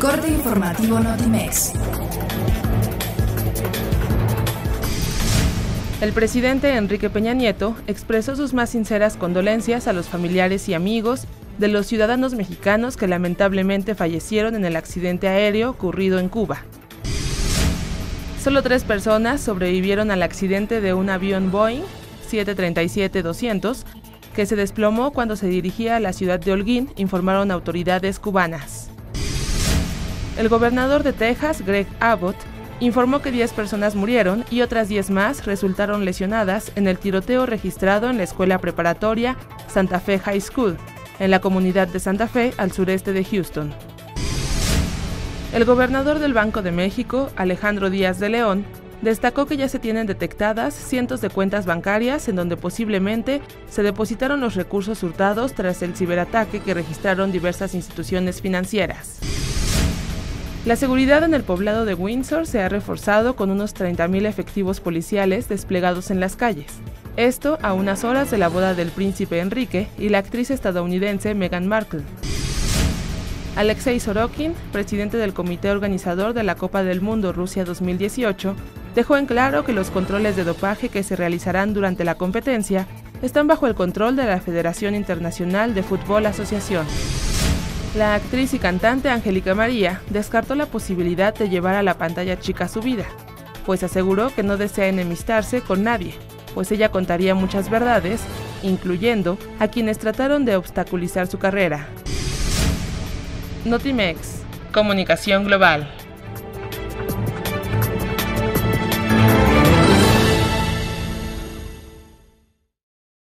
corte informativo Notimex. El presidente Enrique Peña Nieto expresó sus más sinceras condolencias a los familiares y amigos de los ciudadanos mexicanos que lamentablemente fallecieron en el accidente aéreo ocurrido en Cuba. Solo tres personas sobrevivieron al accidente de un avión Boeing 737-200 que se desplomó cuando se dirigía a la ciudad de Holguín, informaron autoridades cubanas. El gobernador de Texas, Greg Abbott, informó que 10 personas murieron y otras 10 más resultaron lesionadas en el tiroteo registrado en la escuela preparatoria Santa Fe High School, en la comunidad de Santa Fe, al sureste de Houston. El gobernador del Banco de México, Alejandro Díaz de León, destacó que ya se tienen detectadas cientos de cuentas bancarias en donde posiblemente se depositaron los recursos hurtados tras el ciberataque que registraron diversas instituciones financieras. La seguridad en el poblado de Windsor se ha reforzado con unos 30.000 efectivos policiales desplegados en las calles. Esto a unas horas de la boda del príncipe Enrique y la actriz estadounidense Meghan Markle. Alexei Sorokin, presidente del comité organizador de la Copa del Mundo Rusia 2018, dejó en claro que los controles de dopaje que se realizarán durante la competencia están bajo el control de la Federación Internacional de Fútbol Asociación. La actriz y cantante Angélica María descartó la posibilidad de llevar a la pantalla chica su vida, pues aseguró que no desea enemistarse con nadie, pues ella contaría muchas verdades, incluyendo a quienes trataron de obstaculizar su carrera. Notimex, Comunicación Global.